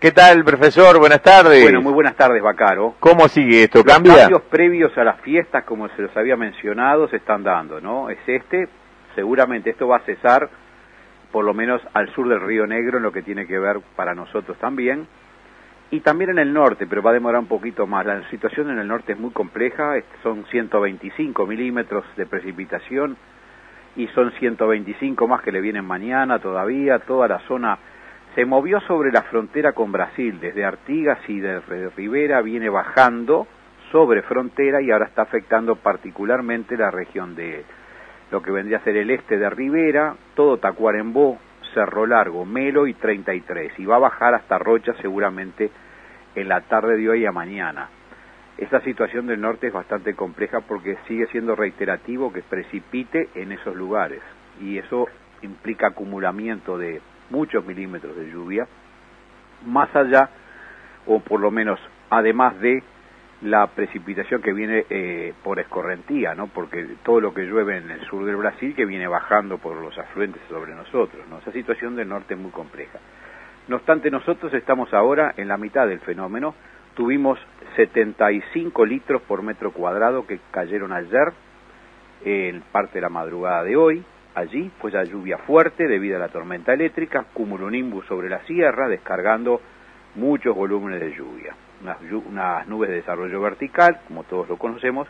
¿Qué tal, profesor? Buenas tardes. Bueno, muy buenas tardes, Bacaro. ¿Cómo sigue esto? Los ¿Cambia? cambios previos a las fiestas, como se los había mencionado, se están dando, ¿no? Es este, seguramente esto va a cesar, por lo menos al sur del Río Negro, en lo que tiene que ver para nosotros también, y también en el norte, pero va a demorar un poquito más. La situación en el norte es muy compleja, son 125 milímetros de precipitación y son 125 más que le vienen mañana todavía, toda la zona se movió sobre la frontera con Brasil, desde Artigas y de Rivera viene bajando sobre frontera y ahora está afectando particularmente la región de lo que vendría a ser el este de Rivera, todo Tacuarembó, Cerro Largo, Melo y 33, y va a bajar hasta Rocha seguramente en la tarde de hoy a mañana. Esta situación del norte es bastante compleja porque sigue siendo reiterativo que precipite en esos lugares y eso implica acumulamiento de muchos milímetros de lluvia, más allá, o por lo menos además de la precipitación que viene eh, por escorrentía, ¿no? Porque todo lo que llueve en el sur del Brasil que viene bajando por los afluentes sobre nosotros, ¿no? Esa situación del norte es muy compleja. No obstante, nosotros estamos ahora en la mitad del fenómeno. Tuvimos 75 litros por metro cuadrado que cayeron ayer, en parte de la madrugada de hoy allí, fue ya lluvia fuerte debido a la tormenta eléctrica, cumulonimbus sobre la sierra, descargando muchos volúmenes de lluvia. Unas, nubes de desarrollo vertical, como todos lo conocemos,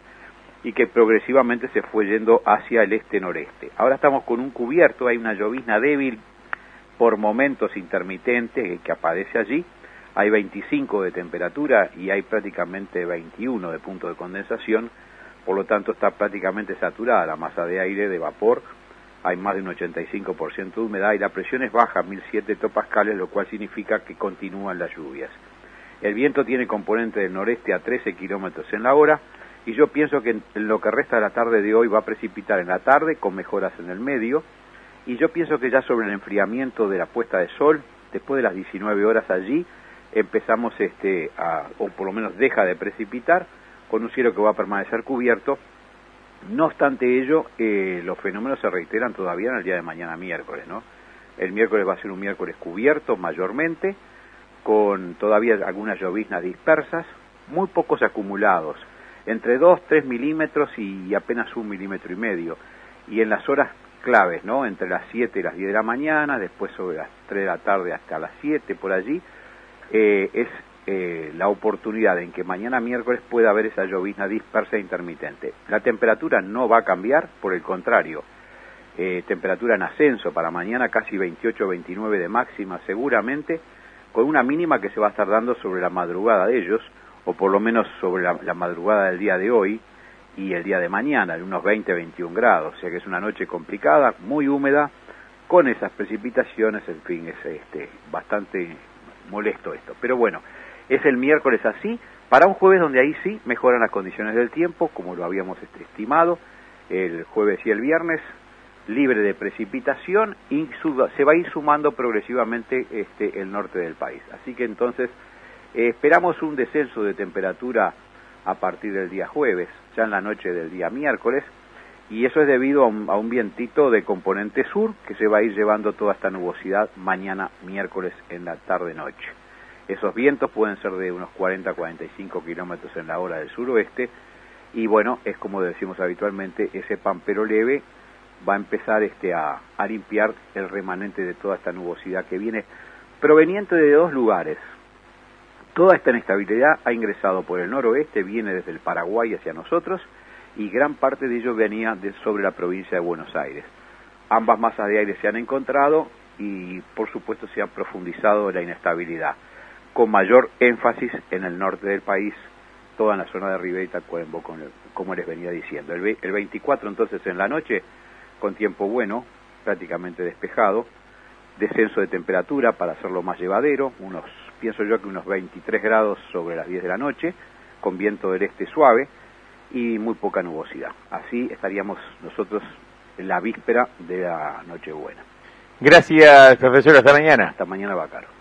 y que progresivamente se fue yendo hacia el este-noreste. Ahora estamos con un cubierto, hay una llovizna débil por momentos intermitente que aparece allí, hay 25 de temperatura y hay prácticamente 21 de punto de condensación, por lo tanto está prácticamente saturada la masa de aire de vapor hay más de un 85% de humedad y la presión es baja, 1007 hectopascales, lo cual significa que continúan las lluvias. El viento tiene componente del noreste a 13 kilómetros en la hora y yo pienso que en lo que resta de la tarde de hoy va a precipitar en la tarde con mejoras en el medio y yo pienso que ya sobre el enfriamiento de la puesta de sol, después de las 19 horas allí, empezamos este a, o por lo menos deja de precipitar con un cielo que va a permanecer cubierto no obstante ello, eh, los fenómenos se reiteran todavía en el día de mañana miércoles, ¿no? El miércoles va a ser un miércoles cubierto mayormente, con todavía algunas lloviznas dispersas, muy pocos acumulados, entre 2, 3 milímetros y apenas un milímetro y medio. Y en las horas claves, ¿no? Entre las 7 y las 10 de la mañana, después sobre las 3 de la tarde hasta las 7 por allí, eh, es eh, la oportunidad en que mañana miércoles pueda haber esa llovizna dispersa e intermitente. La temperatura no va a cambiar, por el contrario, eh, temperatura en ascenso para mañana casi 28 29 de máxima seguramente, con una mínima que se va a estar dando sobre la madrugada de ellos, o por lo menos sobre la, la madrugada del día de hoy y el día de mañana, de unos 20 21 grados, o sea que es una noche complicada, muy húmeda, con esas precipitaciones, en fin, es este, bastante molesto esto. Pero bueno, es el miércoles así, para un jueves donde ahí sí mejoran las condiciones del tiempo, como lo habíamos este, estimado, el jueves y el viernes, libre de precipitación y se va a ir sumando progresivamente este, el norte del país. Así que entonces eh, esperamos un descenso de temperatura a partir del día jueves, ya en la noche del día miércoles, y eso es debido a un, a un, vientito de componente sur que se va a ir llevando toda esta nubosidad mañana miércoles en la tarde-noche. Esos vientos pueden ser de unos 40 a 45 kilómetros en la hora del suroeste y bueno, es como decimos habitualmente, ese pampero leve va a empezar este a, limpiar el remanente de toda esta nubosidad que viene proveniente de dos lugares. Toda esta inestabilidad ha ingresado por el noroeste, viene desde el Paraguay hacia nosotros y gran parte de ello venía de sobre la provincia de Buenos Aires. Ambas masas de aire se han encontrado y por supuesto se ha profundizado la inestabilidad con mayor énfasis en el norte del país, toda en la zona de Tacuarembó, como les venía diciendo. El, el 24 entonces en la noche, con tiempo bueno, prácticamente despejado, descenso de temperatura para hacerlo más llevadero, unos, pienso yo que unos 23 grados sobre las 10 de la noche, con viento del este suave y muy poca nubosidad. Así estaríamos nosotros en la víspera de la Nochebuena. Gracias, profesor. Hasta mañana. Hasta mañana, Bacaro.